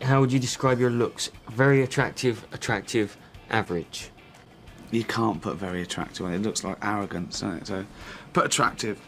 How would you describe your looks? Very attractive, attractive, average. You can't put very attractive on it. It looks like arrogance, doesn't it? So, put attractive.